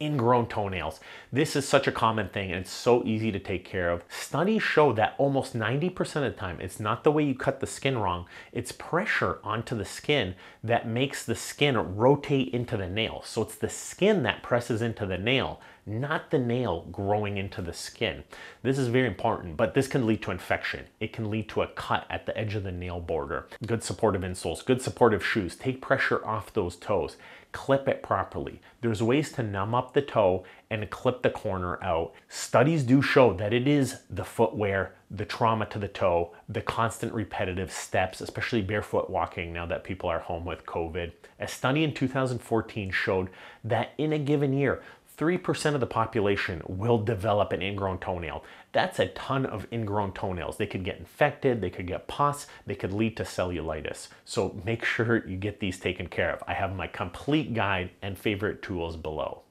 ingrown toenails. This is such a common thing and it's so easy to take care of. Studies show that almost 90% of the time, it's not the way you cut the skin wrong, it's pressure onto the skin that makes the skin rotate into the nail. So it's the skin that presses into the nail, not the nail growing into the skin. This is very important, but this can lead to infection. It can lead to a cut at the edge of the nail border. Good supportive insoles, good supportive shoes. Take pressure off those toes clip it properly. There's ways to numb up the toe and clip the corner out. Studies do show that it is the footwear, the trauma to the toe, the constant repetitive steps, especially barefoot walking now that people are home with COVID. A study in 2014 showed that in a given year, 3% of the population will develop an ingrown toenail. That's a ton of ingrown toenails. They could get infected, they could get pus, they could lead to cellulitis. So make sure you get these taken care of. I have my complete guide and favorite tools below.